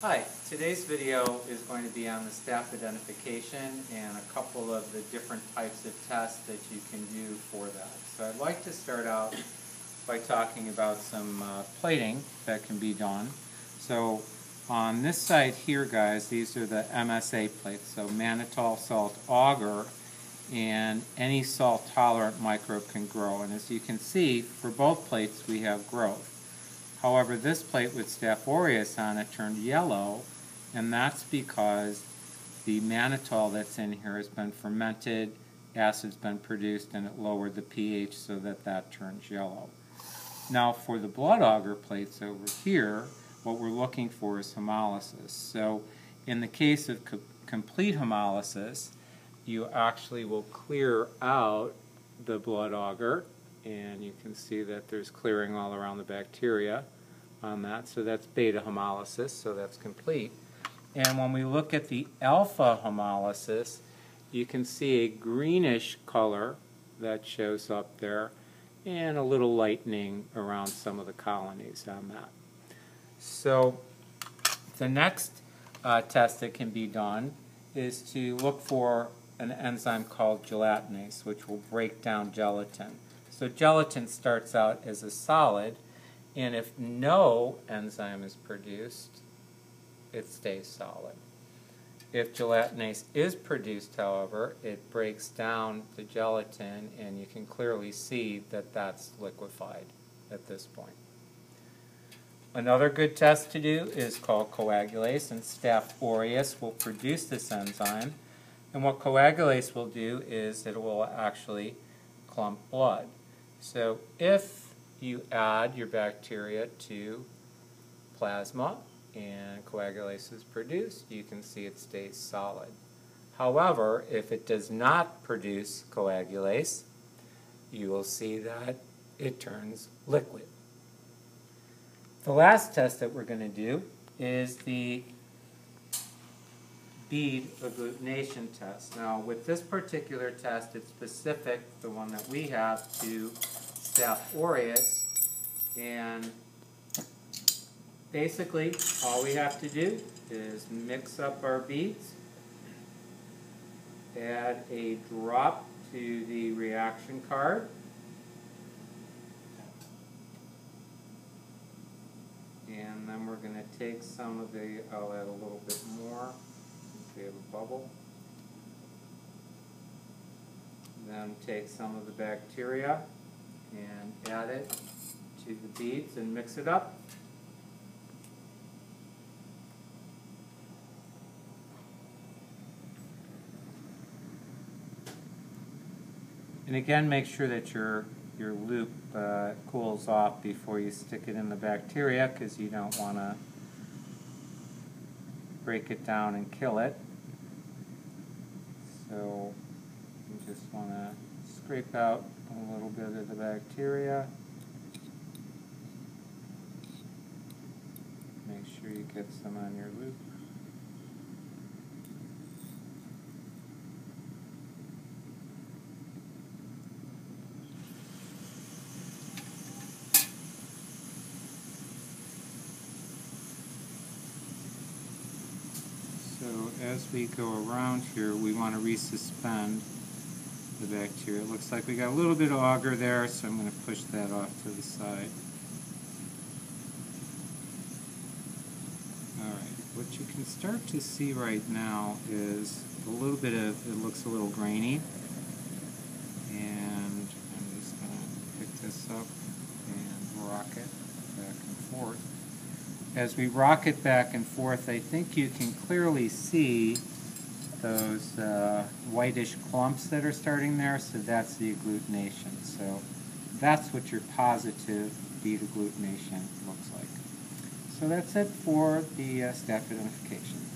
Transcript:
Hi, today's video is going to be on the staph identification and a couple of the different types of tests that you can do for that. So I'd like to start out by talking about some uh, plating that can be done. So on this side here, guys, these are the MSA plates, so mannitol salt agar, and any salt-tolerant microbe can grow. And as you can see, for both plates we have growth. However, this plate with Staph aureus on it turned yellow, and that's because the mannitol that's in here has been fermented, acid's been produced, and it lowered the pH so that that turns yellow. Now for the blood agar plates over here, what we're looking for is hemolysis. So in the case of co complete hemolysis, you actually will clear out the blood agar and you can see that there's clearing all around the bacteria on that. So that's beta hemolysis, so that's complete. And when we look at the alpha hemolysis, you can see a greenish color that shows up there and a little lightening around some of the colonies on that. So the next uh, test that can be done is to look for an enzyme called gelatinase, which will break down gelatin. So gelatin starts out as a solid, and if no enzyme is produced, it stays solid. If gelatinase is produced, however, it breaks down the gelatin, and you can clearly see that that's liquefied at this point. Another good test to do is called coagulase, and Staph aureus will produce this enzyme. And what coagulase will do is it will actually clump blood. So if you add your bacteria to plasma and coagulase is produced, you can see it stays solid. However, if it does not produce coagulase, you will see that it turns liquid. The last test that we're going to do is the bead agglutination test. Now, with this particular test, it's specific, the one that we have, to Staph aureus, and basically, all we have to do is mix up our beads, add a drop to the reaction card, and then we're going to take some of the, I'll add a little bit more we have a bubble. Then take some of the bacteria and add it to the beads and mix it up. And again, make sure that your your loop uh, cools off before you stick it in the bacteria because you don't want to break it down and kill it. So you just want to scrape out a little bit of the bacteria. Make sure you get some on your loop. So as we go around here, we want to resuspend the bacteria. It looks like we got a little bit of agar there, so I'm going to push that off to the side. Alright, what you can start to see right now is a little bit of, it looks a little grainy. And I'm just going to pick this up and rock it back and forth as we rock it back and forth, I think you can clearly see those uh, whitish clumps that are starting there, so that's the agglutination. So that's what your positive bead agglutination looks like. So that's it for the uh, staph identification.